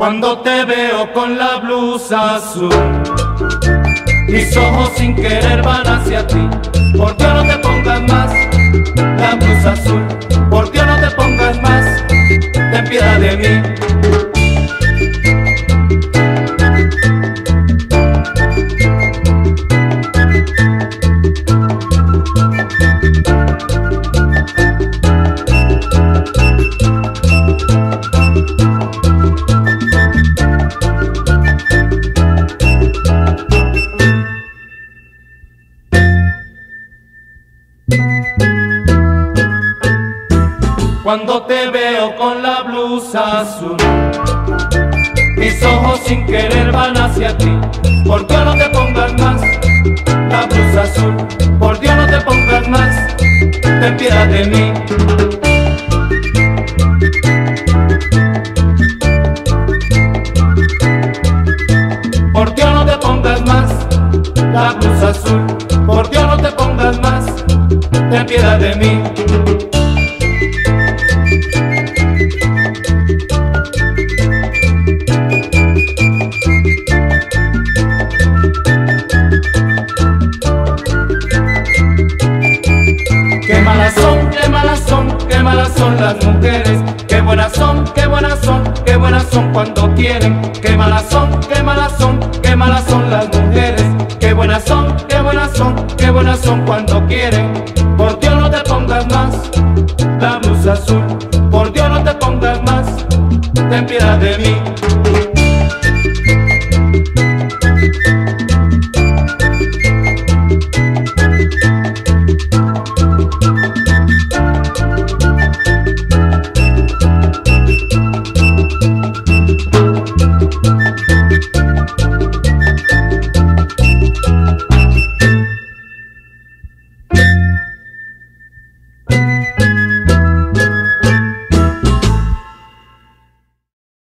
Cuando te veo con la blusa azul, mis ojos sin querer van hacia ti. ¿Por qué no te pongas más la blusa azul? ¿Por qué no te pongas más? Ten piedad de mí. Cuando te veo con la blusa azul, mis ojos sin querer van hacia ti. ¿Por qué no te pongas más la blusa azul? ¿Por qué no te pongas más? Ten piedad de mí. ¿Por qué no te pongas más la blusa azul? ¿Por qué no te pongas más? Ten piedad de mí. Qué malas son, qué malas son las mujeres. Qué buenas son, qué buenas son, qué buenas son cuando quieren. Qué malas son, qué malas son, qué malas son las mujeres. Qué buenas son, qué buenas son, qué buenas son cuando quieren. Por Dios no te pongas más la blusa azul. Por Dios no te pongas más. Ten piedad de mí.